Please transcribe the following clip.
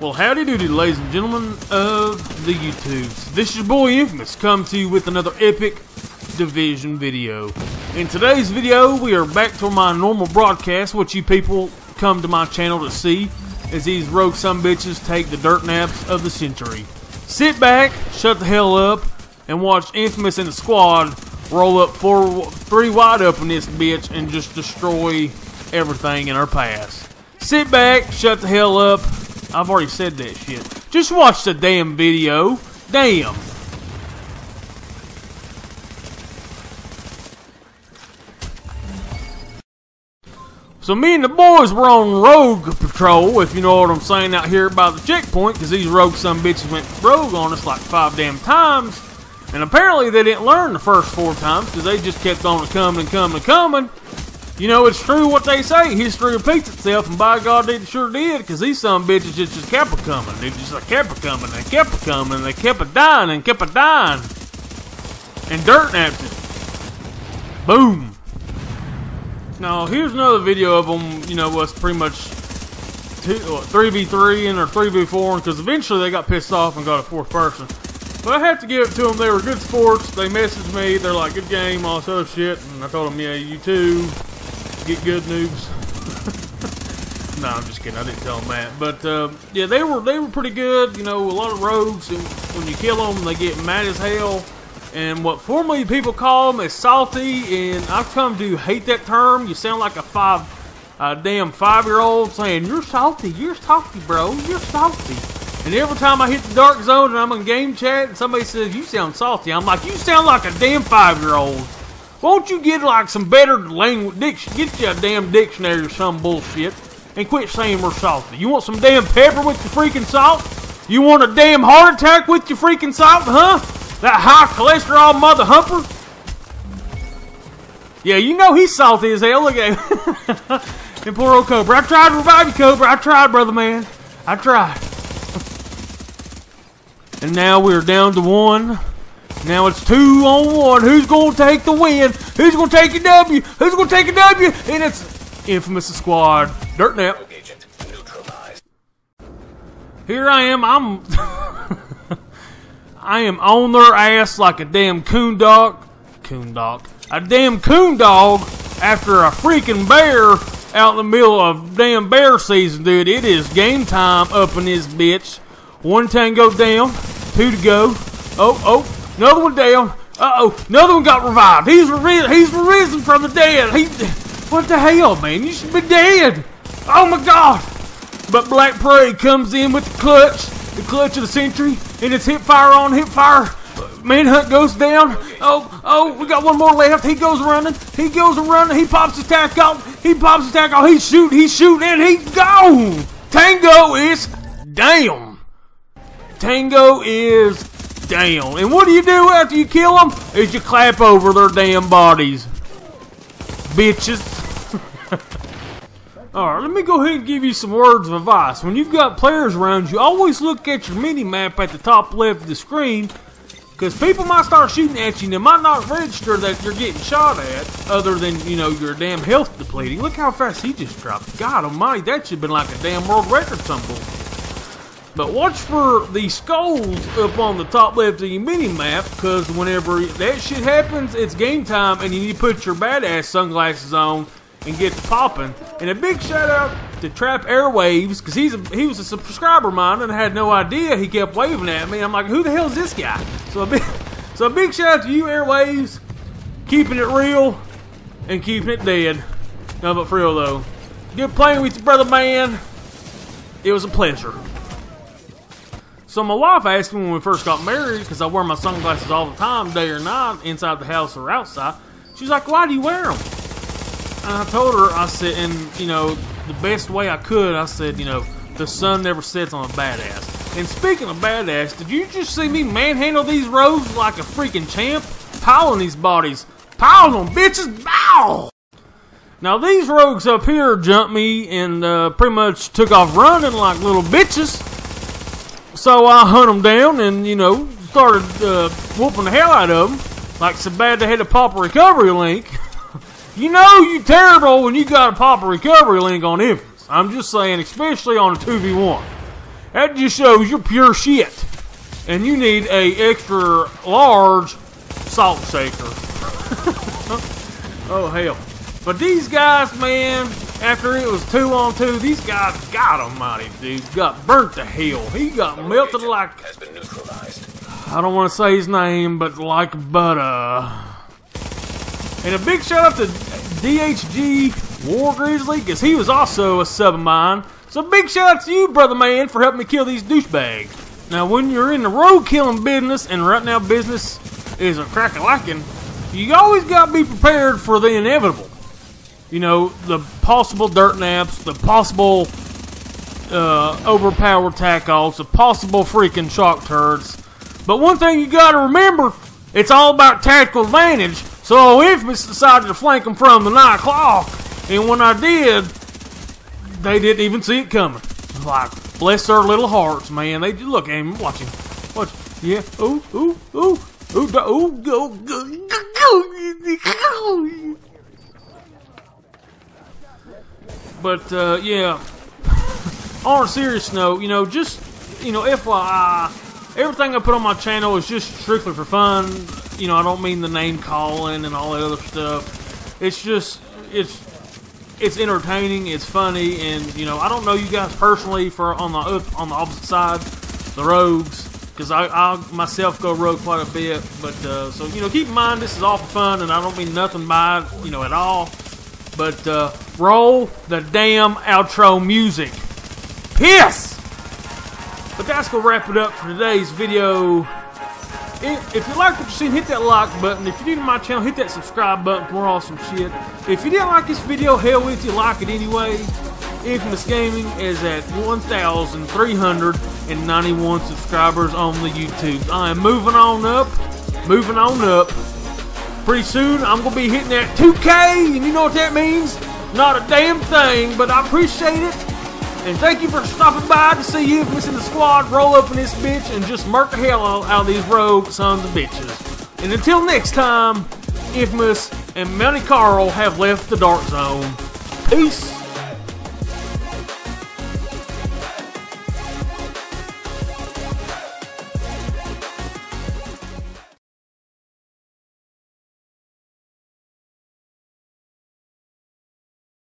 Well, howdy doody, ladies and gentlemen of the YouTubes. This is your boy Infamous, come to you with another epic Division video. In today's video, we are back to my normal broadcast, what you people come to my channel to see, as these rogue some bitches take the dirt naps of the century. Sit back, shut the hell up, and watch Infamous and the squad roll up four, three wide up in this bitch and just destroy everything in our path. Sit back, shut the hell up, I've already said that shit. Just watch the damn video. Damn. So me and the boys were on rogue patrol, if you know what I'm saying, out here by the checkpoint, because these rogue some bitches went rogue on us like five damn times. And apparently they didn't learn the first four times, because they just kept on coming and coming and coming. You know, it's true what they say. History repeats itself, and by God, it sure did, because these some bitches just, just kept a coming. They just like, kept a coming, they kept a coming, they kept a dying, and kept a dying. And dirt napped it. Boom. Now, here's another video of them, you know, what's pretty much 3v3 and or 3v4, because eventually they got pissed off and got a fourth person. But I have to give it to them. They were good sports. They messaged me. They're like, good game, all this other shit. And I told them, yeah, you too get good noobs. no, I'm just kidding. I didn't tell them that. But uh, yeah, they were they were pretty good. You know, a lot of rogues. And when you kill them, they get mad as hell. And what formerly people call them is salty, and I've come to hate that term. You sound like a five, a damn five-year-old saying you're salty, you're salty, bro, you're salty. And every time I hit the dark zone and I'm in game chat and somebody says you sound salty, I'm like you sound like a damn five-year-old. Won't you get like some better language? Get you a damn dictionary or some bullshit and quit saying we're salty. You want some damn pepper with your freaking salt? You want a damn heart attack with your freaking salt, huh? That high cholesterol mother humper? Yeah, you know he's salty as hell. Look at him. and poor old Cobra. I tried to revive you, Cobra. I tried, brother man. I tried. and now we're down to one. Now it's two on one. Who's going to take the win? Who's going to take a W? Who's going to take a W? And it's Infamous Squad. Dirt Nap. Here I am. I'm. I am on their ass like a damn coon dog. Coon dog. A damn coon dog after a freaking bear out in the middle of damn bear season, dude. It is game time up in this bitch. One tango down, two to go. Oh, oh, Another one down. Uh-oh. Another one got revived. He's re he's risen from the dead. He, what the hell, man? You should be dead. Oh, my God. But Black Prey comes in with the clutch. The clutch of the century. And it's hip fire on hip fire. Manhunt goes down. Oh, oh, we got one more left. He goes running. He goes running. He pops his tack off. He pops his tack off. He's shooting. He's shooting. And he's gone. Tango is down. Tango is down. And what do you do after you kill them? Is you clap over their damn bodies. Bitches. Alright, let me go ahead and give you some words of advice. When you've got players around you, always look at your mini-map at the top left of the screen. Because people might start shooting at you and they might not register that you're getting shot at, other than, you know, your damn health depleting. Look how fast he just dropped. God almighty, that should have been like a damn world record symbol. But watch for the skulls up on the top left of your mini map, because whenever that shit happens, it's game time, and you need to put your badass sunglasses on and get popping. And a big shout out to Trap Airwaves, because he's a, he was a subscriber of mine, and I had no idea he kept waving at me. I'm like, who the hell is this guy? So a big, so a big shout out to you, Airwaves, keeping it real and keeping it dead. No, but for real though, good playing with you, brother man. It was a pleasure. So my wife asked me when we first got married, because I wear my sunglasses all the time, day or night, inside the house or outside. She's like, why do you wear them? And I told her, I said, and, you know, the best way I could, I said, you know, the sun never sets on a badass. And speaking of badass, did you just see me manhandle these rogues like a freaking champ? Piling these bodies. Piling them, bitches! Bow! Now these rogues up here jumped me and uh, pretty much took off running like little bitches. So I hunt them down and, you know, started uh, whooping the hell out of them. Like so bad they had to pop a recovery link. you know you terrible when you got a pop a recovery link on Infamous. I'm just saying, especially on a 2v1. that just shows you're pure shit. And you need a extra large salt shaker. oh hell. But these guys, man, after it was two on two, these guys got almighty, dude. Got burnt to hell. He got melted like has been neutralized. I don't want to say his name, but like butter. And a big shout out to DHG War Grizzly, because he was also a sub of mine. So big shout out to you, brother man, for helping me kill these douchebags. Now, when you're in the road killing business, and right now business is a crack a lacking, you always got to be prepared for the inevitable. You know, the possible dirt naps, the possible uh, overpowered tack offs, the possible freaking shock turds. But one thing you got to remember, it's all about tactical advantage. So Infamous decided to flank them from the 9 o'clock, and when I did, they didn't even see it coming. Like, bless their little hearts, man. They look at him, watching, watch, yeah, ooh, ooh, ooh, ooh, da- ooh, go, go, go, go. But uh, yeah, on a serious note, you know, just you know, FYI, everything I put on my channel is just strictly for fun. You know, I don't mean the name calling and all that other stuff. It's just it's it's entertaining, it's funny, and you know, I don't know you guys personally for on the oth- on the opposite side, the rogues, because I, I myself go rogue quite a bit. But uh, so you know, keep in mind this is all for fun, and I don't mean nothing by it, you know, at all. But uh, roll the damn outro music. Piss! But that's gonna wrap it up for today's video. If, you like what you seen, hit that like button. If you're new to my channel, hit that subscribe button for more awesome shit. If you didn't like this video, hell with you, like it anyway. Infamous Gaming is at 1,391 subscribers on the YouTube. I am moving on up, moving on up. Pretty soon, I'm gonna be hitting that 2K, and you know what that means? Not a damn thing, but I appreciate it. And thank you for stopping by to see you missing the squad roll up in this bitch and just murk the hell out of these rogue sons of bitches. And until next time, Infamous and Mountie Carl have left the Dark Zone. Peace.